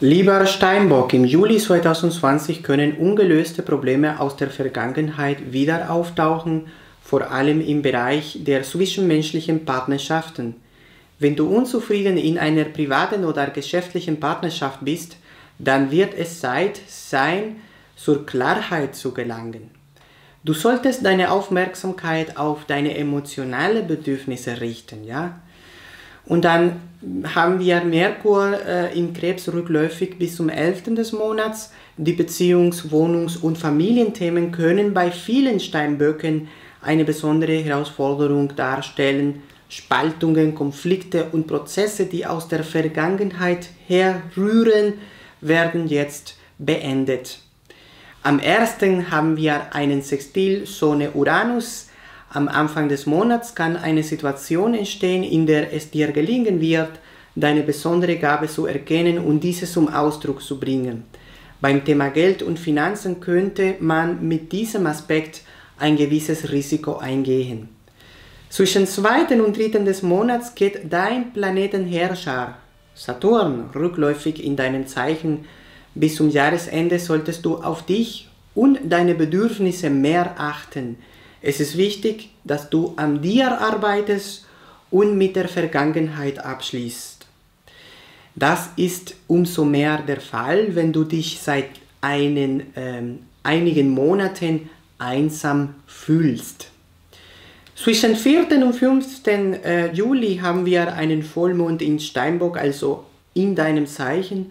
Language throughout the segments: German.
Lieber Steinbock, im Juli 2020 können ungelöste Probleme aus der Vergangenheit wieder auftauchen, vor allem im Bereich der zwischenmenschlichen Partnerschaften. Wenn du unzufrieden in einer privaten oder geschäftlichen Partnerschaft bist, dann wird es Zeit sein, zur Klarheit zu gelangen. Du solltest deine Aufmerksamkeit auf deine emotionalen Bedürfnisse richten, ja? Und dann haben wir Merkur äh, in Krebs rückläufig bis zum 11. des Monats. Die Beziehungs-, Wohnungs- und Familienthemen können bei vielen Steinböcken eine besondere Herausforderung darstellen. Spaltungen, Konflikte und Prozesse, die aus der Vergangenheit herrühren, werden jetzt beendet. Am 1. haben wir einen Sextil Sonne Uranus. Am Anfang des Monats kann eine Situation entstehen, in der es dir gelingen wird, deine besondere Gabe zu erkennen und diese zum Ausdruck zu bringen. Beim Thema Geld und Finanzen könnte man mit diesem Aspekt ein gewisses Risiko eingehen. Zwischen 2. und 3. des Monats geht dein Planetenherrscher Saturn rückläufig in deinem Zeichen bis zum Jahresende solltest du auf dich und deine Bedürfnisse mehr achten. Es ist wichtig, dass du an dir arbeitest und mit der Vergangenheit abschließt. Das ist umso mehr der Fall, wenn du dich seit einen, ähm, einigen Monaten einsam fühlst. Zwischen 4. und 5. Äh, Juli haben wir einen Vollmond in Steinbock, also in deinem Zeichen.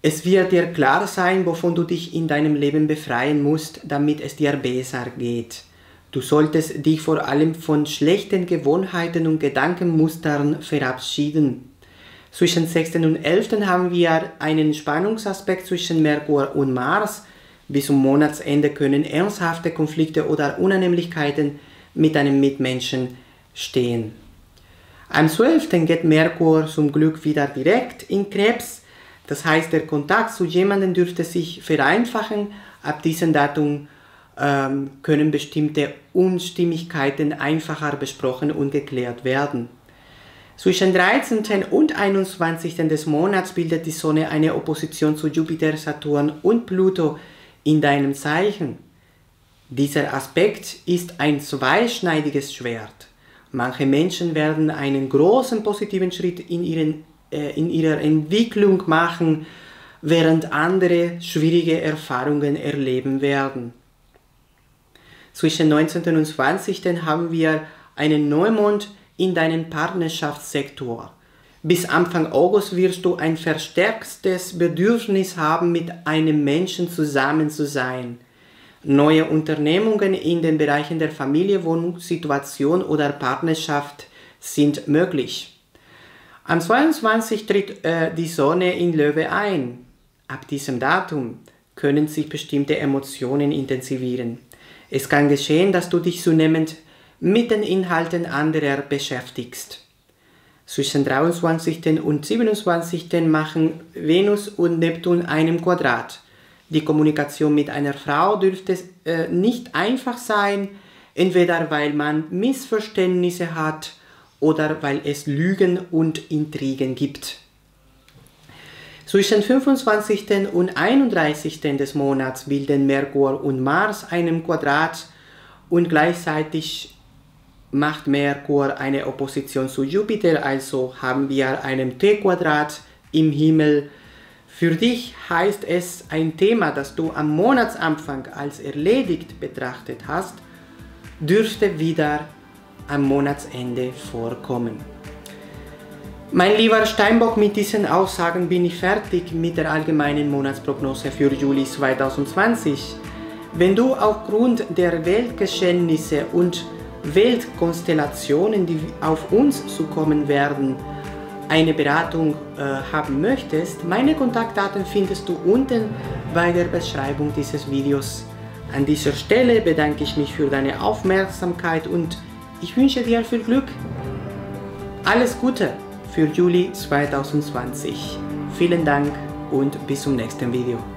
Es wird dir klar sein, wovon du dich in deinem Leben befreien musst, damit es dir besser geht. Du solltest dich vor allem von schlechten Gewohnheiten und Gedankenmustern verabschieden. Zwischen 6. und 11. haben wir einen Spannungsaspekt zwischen Merkur und Mars. Bis zum Monatsende können ernsthafte Konflikte oder Unannehmlichkeiten mit einem Mitmenschen stehen. Am 12. geht Merkur zum Glück wieder direkt in Krebs das heißt, der Kontakt zu jemandem dürfte sich vereinfachen. Ab diesem Datum ähm, können bestimmte Unstimmigkeiten einfacher besprochen und geklärt werden. Zwischen 13. und 21. des Monats bildet die Sonne eine Opposition zu Jupiter, Saturn und Pluto in deinem Zeichen. Dieser Aspekt ist ein zweischneidiges Schwert. Manche Menschen werden einen großen positiven Schritt in ihren äh, in ihrer Entwicklung machen, während andere schwierige Erfahrungen erleben werden. Zwischen 19. und 20. haben wir einen Neumond in deinem Partnerschaftssektor. Bis Anfang August wirst du ein verstärktes Bedürfnis haben, mit einem Menschen zusammen zu sein. Neue Unternehmungen in den Bereichen der Familie, Wohnungssituation oder Partnerschaft sind möglich. Am 22 tritt äh, die Sonne in Löwe ein. Ab diesem Datum können sich bestimmte Emotionen intensivieren. Es kann geschehen, dass du dich zunehmend mit den Inhalten anderer beschäftigst. Zwischen 23. und 27. machen Venus und Neptun einen Quadrat. Die Kommunikation mit einer Frau dürfte äh, nicht einfach sein, entweder weil man Missverständnisse hat oder weil es Lügen und Intrigen gibt. Zwischen 25. und 31. des Monats bilden Merkur und Mars einen Quadrat und gleichzeitig macht Merkur eine Opposition zu Jupiter, also haben wir einen T-Quadrat im Himmel. Für dich heißt es, ein Thema, das du am Monatsanfang als erledigt betrachtet hast, dürfte wieder am Monatsende vorkommen. Mein lieber Steinbock, mit diesen Aussagen bin ich fertig mit der allgemeinen Monatsprognose für Juli 2020. Wenn du aufgrund der Weltgeschehnisse und Weltkonstellationen, die auf uns zukommen werden, eine Beratung äh, haben möchtest, meine Kontaktdaten findest du unten bei der Beschreibung dieses Videos. An dieser Stelle bedanke ich mich für deine Aufmerksamkeit und ich wünsche dir viel Glück. Alles Gute für Juli 2020. Vielen Dank und bis zum nächsten Video.